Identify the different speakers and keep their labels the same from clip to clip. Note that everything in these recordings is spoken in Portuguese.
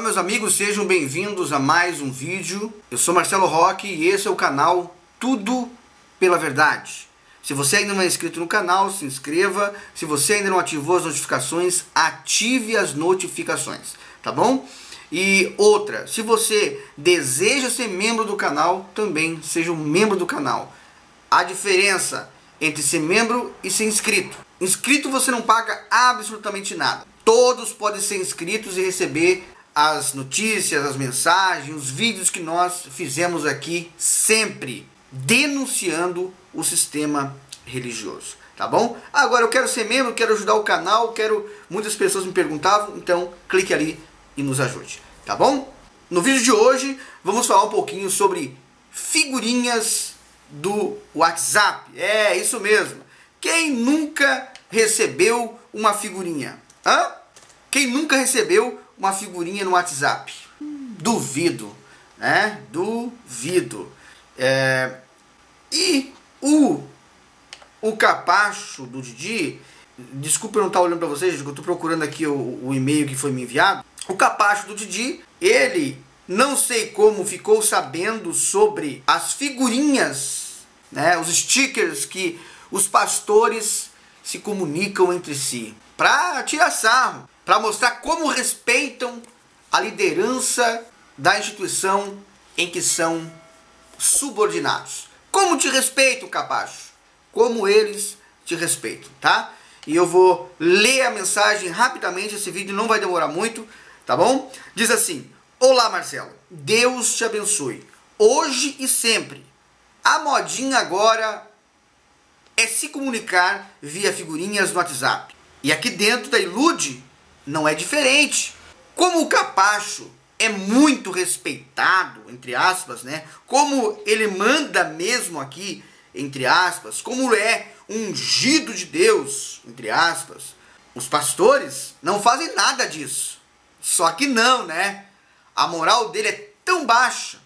Speaker 1: Olá meus amigos, sejam bem-vindos a mais um vídeo. Eu sou Marcelo Roque e esse é o canal Tudo pela Verdade. Se você ainda não é inscrito no canal, se inscreva. Se você ainda não ativou as notificações, ative as notificações, tá bom? E outra, se você deseja ser membro do canal, também seja um membro do canal. A diferença entre ser membro e ser inscrito. Inscrito você não paga absolutamente nada. Todos podem ser inscritos e receber as notícias, as mensagens, os vídeos que nós fizemos aqui sempre denunciando o sistema religioso, tá bom? Agora eu quero ser membro, quero ajudar o canal, quero muitas pessoas me perguntavam, então clique ali e nos ajude, tá bom? No vídeo de hoje vamos falar um pouquinho sobre figurinhas do WhatsApp. É, isso mesmo. Quem nunca recebeu uma figurinha? Hã? Quem nunca recebeu uma figurinha no WhatsApp? Duvido, né? Duvido. É... E o, o capacho do Didi, desculpa eu não estar olhando para vocês, eu estou procurando aqui o, o e-mail que foi me enviado. O capacho do Didi, ele não sei como ficou sabendo sobre as figurinhas, né, os stickers que os pastores se comunicam entre si para tirar sarro, para mostrar como respeitam a liderança da instituição em que são subordinados. Como te respeitam, capacho? Como eles te respeitam, tá? E eu vou ler a mensagem rapidamente, esse vídeo não vai demorar muito, tá bom? Diz assim: Olá, Marcelo. Deus te abençoe. Hoje e sempre. A modinha agora é se comunicar via figurinhas no WhatsApp. E aqui dentro da Ilude não é diferente. Como o capacho é muito respeitado, entre aspas, né? Como ele manda mesmo aqui, entre aspas, como é ungido de Deus, entre aspas, os pastores não fazem nada disso. Só que não, né? a moral dele é tão baixa,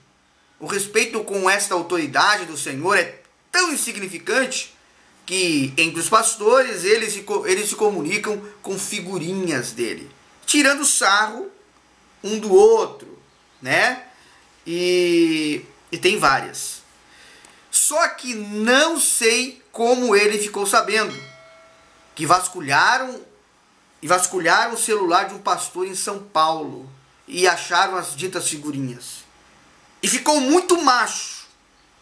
Speaker 1: o respeito com esta autoridade do Senhor é tão insignificante que entre os pastores eles se, eles se comunicam com figurinhas dele, tirando sarro um do outro, né? E, e tem várias. Só que não sei como ele ficou sabendo que vasculharam e vasculharam o celular de um pastor em São Paulo e acharam as ditas figurinhas. E ficou muito macho.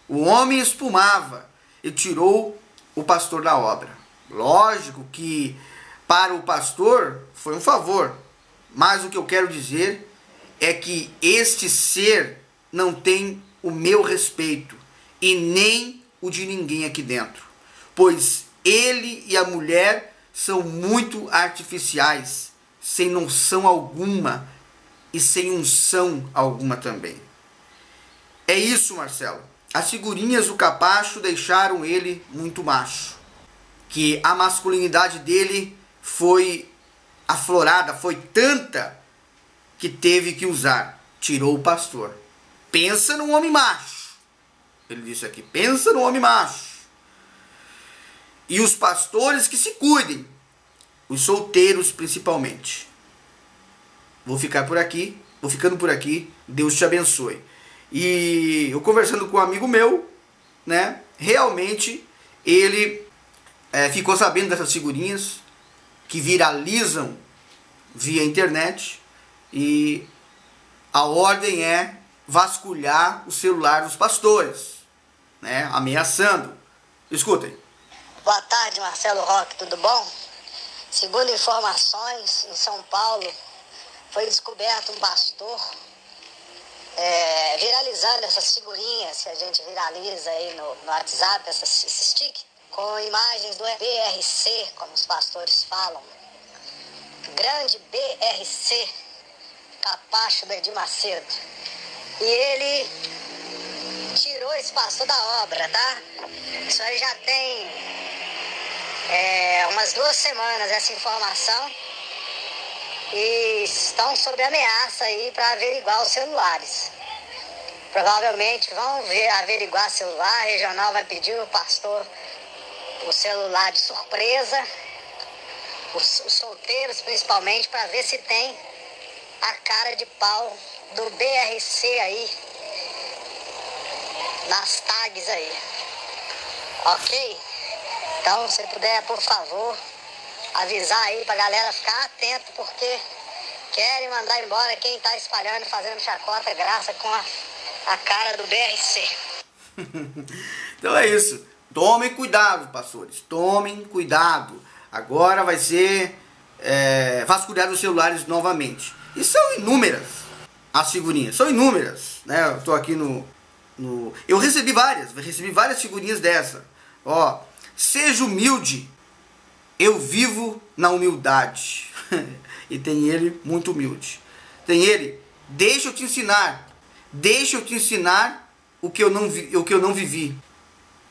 Speaker 1: O homem espumava e tirou o pastor da obra. Lógico que para o pastor foi um favor, mas o que eu quero dizer é que este ser não tem o meu respeito e nem o de ninguém aqui dentro, pois ele e a mulher são muito artificiais, sem noção alguma e sem unção alguma também. É isso, Marcelo. As figurinhas do capacho deixaram ele muito macho. Que a masculinidade dele foi aflorada, foi tanta que teve que usar. Tirou o pastor. Pensa num homem macho. Ele disse aqui: pensa num homem macho. E os pastores que se cuidem, os solteiros principalmente. Vou ficar por aqui, vou ficando por aqui. Deus te abençoe. E eu conversando com um amigo meu, né? Realmente ele é, ficou sabendo dessas figurinhas que viralizam via internet e a ordem é vasculhar o celular dos pastores, né? Ameaçando. Escutem.
Speaker 2: Boa tarde, Marcelo Roque, tudo bom? Segundo informações, em São Paulo, foi descoberto um pastor é, viralizando essas figurinhas que a gente viraliza aí no, no WhatsApp, essas, stick, com imagens do BRC, como os pastores falam. Grande BRC, capacho do Edir Macedo. E ele tirou esse pastor da obra, tá? Isso aí já tem é, umas duas semanas essa informação e estão sob ameaça aí para averiguar os celulares. Provavelmente vão ver, averiguar celular, a regional vai pedir o pastor o celular de surpresa, os, os solteiros principalmente, para ver se tem a cara de pau do BRC aí, nas tags aí. Ok? Então, se puder, por favor, avisar aí pra galera ficar atento, porque querem mandar embora quem tá espalhando, fazendo chacota graça com a, a cara do BRC.
Speaker 1: então é isso. Tomem cuidado, pastores. Tomem cuidado. Agora vai ser é, vasculhar os celulares novamente. E são inúmeras as figurinhas. São inúmeras. Né? Eu tô aqui no, no. Eu recebi várias. Recebi várias figurinhas dessa. Ó. Seja humilde. Eu vivo na humildade. e tem ele muito humilde. Tem ele. Deixa eu te ensinar. Deixa eu te ensinar o que eu não, vi, o que eu não vivi.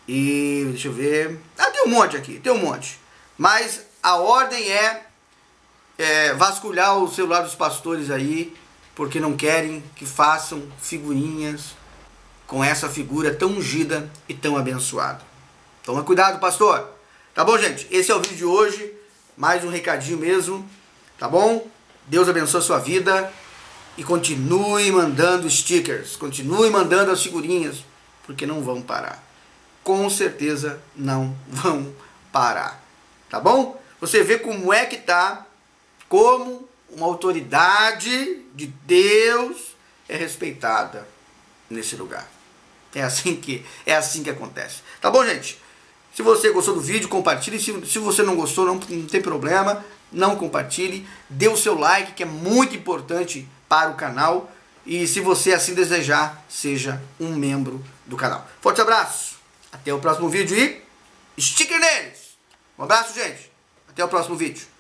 Speaker 1: E deixa eu ver. Ah, tem um monte aqui, tem um monte. Mas a ordem é, é vasculhar o celular dos pastores aí, porque não querem que façam figurinhas com essa figura tão ungida e tão abençoada. Toma cuidado, pastor. Tá bom, gente? Esse é o vídeo de hoje. Mais um recadinho mesmo. Tá bom? Deus abençoe a sua vida. E continue mandando stickers. Continue mandando as figurinhas. Porque não vão parar com certeza não vão parar. Tá bom? Você vê como é que tá, como uma autoridade de Deus é respeitada nesse lugar. É assim que é assim que acontece. Tá bom, gente? Se você gostou do vídeo, compartilhe. Se, se você não gostou, não, não tem problema. Não compartilhe. Dê o seu like, que é muito importante para o canal. E se você assim desejar, seja um membro do canal. Forte abraço! Até o próximo vídeo e sticker neles! Um abraço, gente! Até o próximo vídeo.